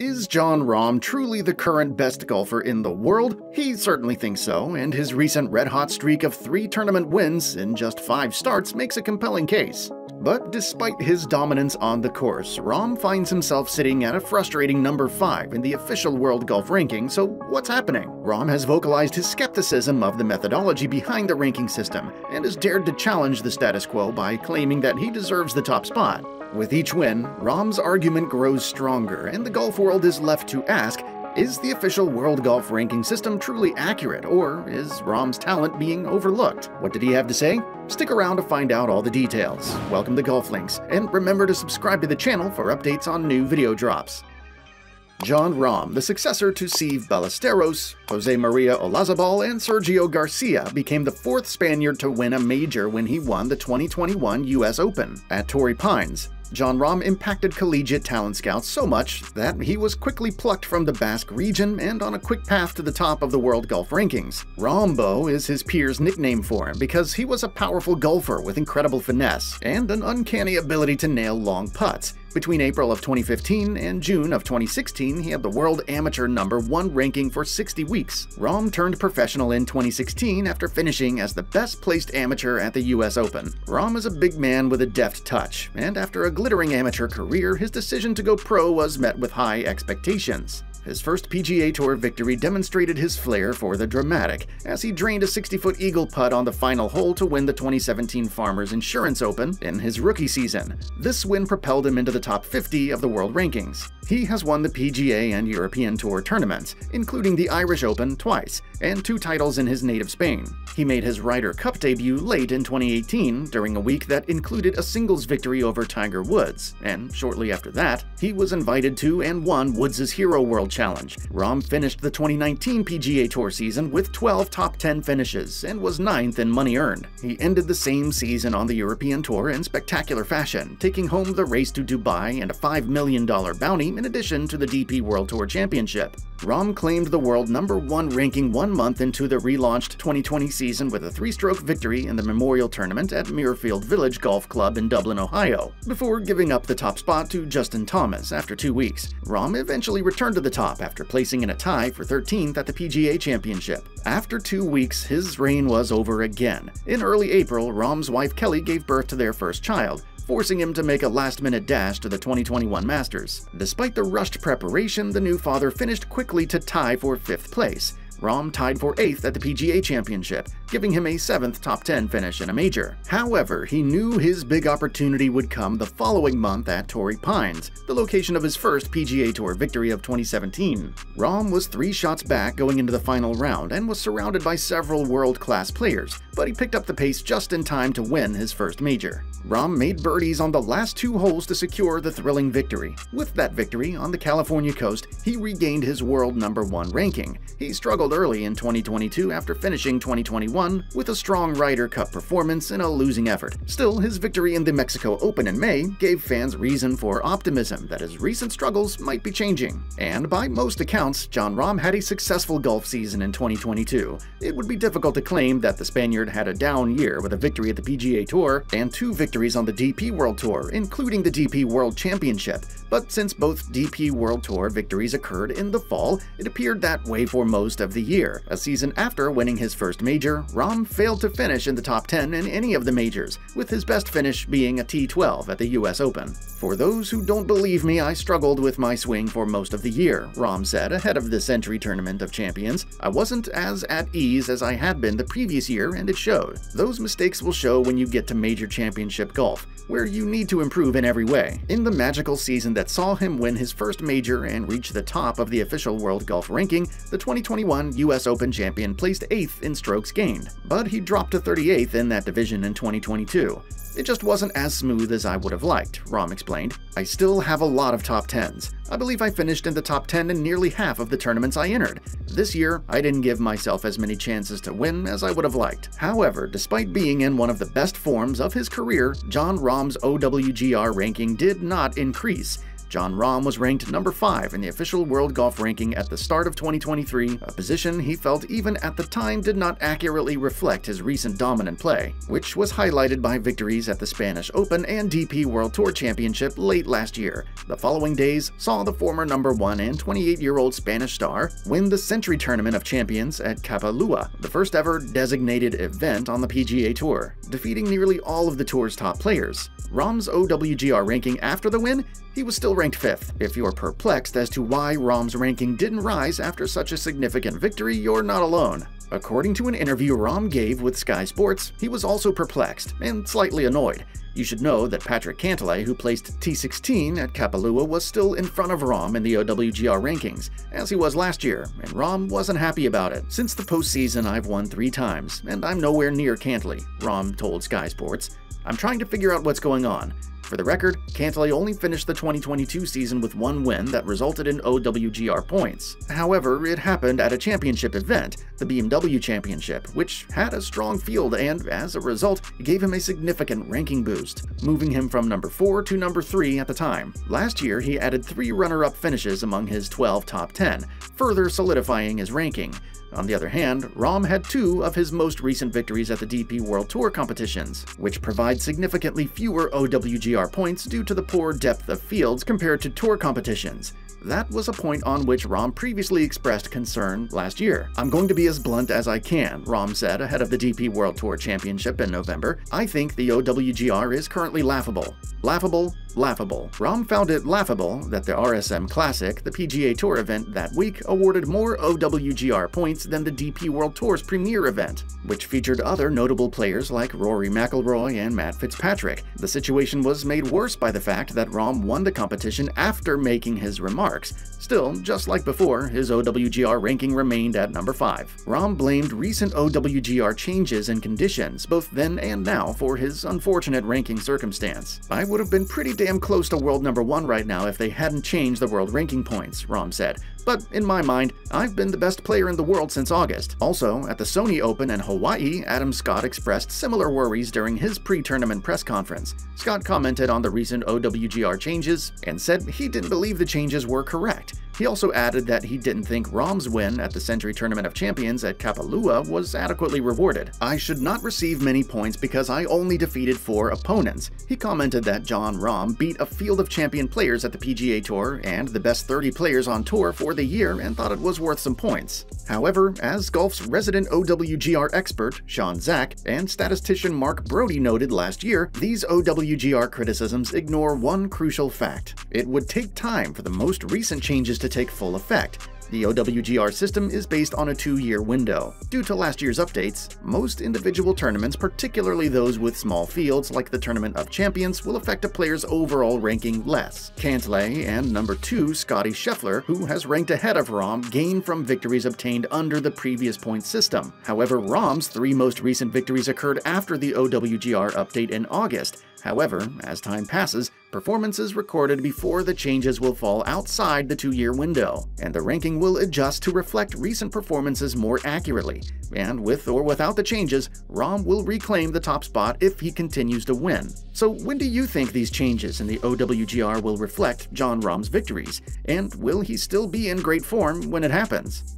Is Jon Rahm truly the current best golfer in the world? He certainly thinks so, and his recent red hot streak of three tournament wins in just five starts makes a compelling case. But despite his dominance on the course, Rahm finds himself sitting at a frustrating number 5 in the official World Golf Ranking, so what's happening? Rahm has vocalized his skepticism of the methodology behind the ranking system, and has dared to challenge the status quo by claiming that he deserves the top spot. With each win, Rahm's argument grows stronger, and the golf world is left to ask is the official World Golf Ranking system truly accurate, or is Rahm's talent being overlooked? What did he have to say? Stick around to find out all the details. Welcome to Golf Links, and remember to subscribe to the channel for updates on new video drops. Jon Rahm, the successor to Seve Ballesteros, Jose Maria Olazabal, and Sergio Garcia, became the fourth Spaniard to win a major when he won the 2021 US Open at Torrey Pines. Jon Rahm impacted collegiate talent scouts so much that he was quickly plucked from the Basque region and on a quick path to the top of the world golf rankings. Rahmbo is his peers' nickname for him because he was a powerful golfer with incredible finesse and an uncanny ability to nail long putts. Between April of 2015 and June of 2016, he had the world amateur number 1 ranking for 60 weeks. Rahm turned professional in 2016 after finishing as the best placed amateur at the US Open. Rahm is a big man with a deft touch, and after a glittering amateur career, his decision to go pro was met with high expectations. His first PGA Tour victory demonstrated his flair for the dramatic, as he drained a 60-foot eagle putt on the final hole to win the 2017 Farmers Insurance Open in his rookie season. This win propelled him into the top 50 of the world rankings. He has won the PGA and European Tour tournaments, including the Irish Open twice, and two titles in his native Spain. He made his Ryder Cup debut late in 2018 during a week that included a singles victory over Tiger Woods, and shortly after that, he was invited to and won Woods' Hero World Challenge. Rahm finished the 2019 PGA Tour season with 12 top 10 finishes and was ninth in money earned. He ended the same season on the European Tour in spectacular fashion, taking home the race to Dubai and a $5 million bounty in addition to the DP World Tour Championship. Rahm claimed the world number one ranking one month into the relaunched 2020 season with a three-stroke victory in the Memorial Tournament at Muirfield Village Golf Club in Dublin, Ohio, before giving up the top spot to Justin Thomas after two weeks. Rahm eventually returned to the top after placing in a tie for 13th at the PGA Championship. After two weeks, his reign was over again. In early April, Rahm's wife Kelly gave birth to their first child, forcing him to make a last-minute dash to the 2021 Masters. Despite the rushed preparation, the new father finished quickly to tie for fifth place, Rahm tied for 8th at the PGA Championship, giving him a 7th top 10 finish in a major. However, he knew his big opportunity would come the following month at Torrey Pines, the location of his first PGA Tour victory of 2017. Rahm was three shots back going into the final round and was surrounded by several world-class players, but he picked up the pace just in time to win his first major. Rahm made birdies on the last two holes to secure the thrilling victory. With that victory on the California coast, he regained his world number one ranking. He struggled early in 2022 after finishing 2021 with a strong Ryder Cup performance in a losing effort. Still, his victory in the Mexico Open in May gave fans reason for optimism that his recent struggles might be changing. And by most accounts, Jon Rahm had a successful golf season in 2022. It would be difficult to claim that the Spaniard had a down year with a victory at the PGA Tour and two victories on the DP World Tour, including the DP World Championship. But since both DP World Tour victories occurred in the fall, it appeared that way for most of the year. A season after winning his first major, Rahm failed to finish in the top 10 in any of the majors, with his best finish being a T12 at the US Open. For those who don't believe me, I struggled with my swing for most of the year, Rahm said ahead of the Sentry Tournament of Champions. I wasn't as at ease as I had been the previous year, and it showed. Those mistakes will show when you get to major championship golf, where you need to improve in every way. In the magical season that saw him win his first major and reach the top of the official World Golf Ranking, the 2021 US Open champion placed 8th in strokes gained, but he dropped to 38th in that division in 2022. It just wasn't as smooth as I would have liked, Rahm explained. I still have a lot of top 10s. I believe I finished in the top 10 in nearly half of the tournaments I entered. This year, I didn't give myself as many chances to win as I would have liked. However, despite being in one of the best forms of his career, Jon Rahm's OWGR ranking did not increase. Jon Rahm was ranked number 5 in the official World Golf ranking at the start of 2023, a position he felt even at the time did not accurately reflect his recent dominant play, which was highlighted by victories at the Spanish Open and DP World Tour Championship late last year. The following days saw the former number 1 and 28-year-old Spanish star win the Sentry Tournament of Champions at Kapalua, the first ever designated event on the PGA Tour, defeating nearly all of the tour's top players. Rahm's OWGR ranking after the win he was still ranked 5th. If you're perplexed as to why Rahm's ranking didn't rise after such a significant victory, you're not alone. According to an interview Rahm gave with Sky Sports, he was also perplexed and slightly annoyed. You should know that Patrick Cantlay, who placed T16 at Kapalua, was still in front of Rahm in the OWGR rankings, as he was last year, and Rahm wasn't happy about it. Since the postseason, I've won three times, and I'm nowhere near Cantlay, Rahm told Sky Sports. I'm trying to figure out what's going on. For the record, Cantlay only finished the 2022 season with one win that resulted in OWGR points. However, it happened at a championship event, the BMW Championship, which had a strong field and, as a result, gave him a significant ranking boost, moving him from number 4 to number 3 at the time. Last year, he added three runner-up finishes among his 12 top 10, further solidifying his ranking. On the other hand, Rahm had two of his most recent victories at the DP World Tour competitions, which provide significantly fewer OWGR points due to the poor depth of fields compared to tour competitions. That was a point on which Rahm previously expressed concern last year. I'm going to be as blunt as I can, Rahm said ahead of the DP World Tour Championship in November. I think the OWGR is currently laughable. Laughable, laughable. Rahm found it laughable that the RSM Classic, the PGA Tour event that week, awarded more OWGR points than the DP World Tour's premier event, which featured other notable players like Rory McIlroy and Matt Fitzpatrick. The situation was made worse by the fact that Rahm won the competition after making his remarks marks. Still, just like before, his OWGR ranking remained at number 5. Rahm blamed recent OWGR changes and conditions, both then and now, for his unfortunate ranking circumstance. I would have been pretty damn close to world number 1 right now if they hadn't changed the world ranking points, Rahm said. But in my mind, I've been the best player in the world since August. Also, at the Sony Open in Hawaii, Adam Scott expressed similar worries during his pre-tournament press conference. Scott commented on the recent OWGR changes and said he didn't believe the changes were correct. He also added that he didn't think Rahm's win at the Sentry Tournament of Champions at Kapalua was adequately rewarded. I should not receive many points because I only defeated four opponents. He commented that Jon Rahm beat a field of champion players at the PGA Tour and the best 30 players on tour for the year and thought it was worth some points. However, as golf's resident OWGR expert, Sean Zak, and statistician Mark Broadie noted last year, these OWGR criticisms ignore one crucial fact. It would take time for the most recent changes to take full effect. The OWGR system is based on a two-year window. Due to last year's updates, most individual tournaments, particularly those with small fields like the Tournament of Champions, will affect a player's overall ranking less. Cantlay and number 2 Scotty Scheffler, who has ranked ahead of Rahm, gain from victories obtained under the previous point system. However, Rahm's three most recent victories occurred after the OWGR update in August, However, as time passes, performances recorded before the changes will fall outside the two-year window, and the ranking will adjust to reflect recent performances more accurately. And with or without the changes, Rahm will reclaim the top spot if he continues to win. So when do you think these changes in the OWGR will reflect Jon Rahm's victories? And will he still be in great form when it happens?